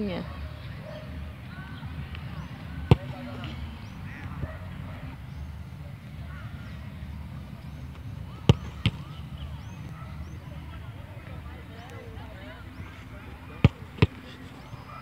Manhã.